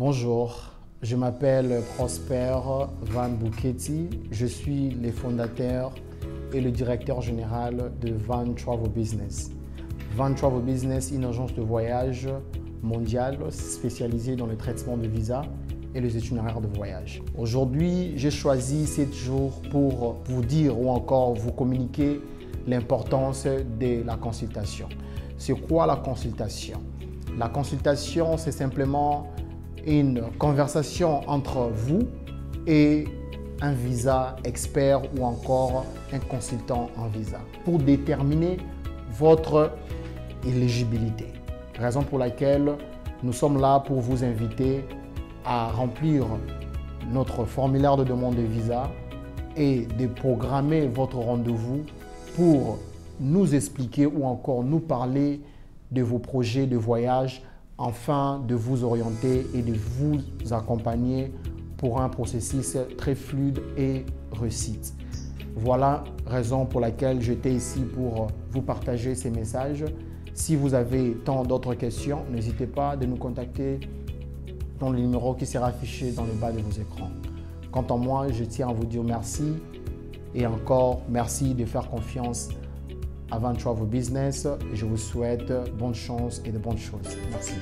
Bonjour, je m'appelle Prosper Van Buketi. Je suis le fondateur et le directeur général de Van Travel Business. Van Travel Business, une agence de voyage mondiale spécialisée dans le traitement de visas et les itinéraires de voyage. Aujourd'hui, j'ai choisi 7 jours pour vous dire ou encore vous communiquer l'importance de la consultation. C'est quoi la consultation? La consultation, c'est simplement une conversation entre vous et un visa expert ou encore un consultant en visa pour déterminer votre éligibilité. Raison pour laquelle nous sommes là pour vous inviter à remplir notre formulaire de demande de visa et de programmer votre rendez-vous pour nous expliquer ou encore nous parler de vos projets de voyage afin de vous orienter et de vous accompagner pour un processus très fluide et réussite. Voilà raison pour laquelle j'étais ici pour vous partager ces messages. Si vous avez tant d'autres questions, n'hésitez pas de nous contacter dans le numéro qui sera affiché dans le bas de vos écrans. Quant à moi, je tiens à vous dire merci et encore merci de faire confiance à Van Travel Business. Je vous souhaite bonne chance et de bonnes choses. Merci.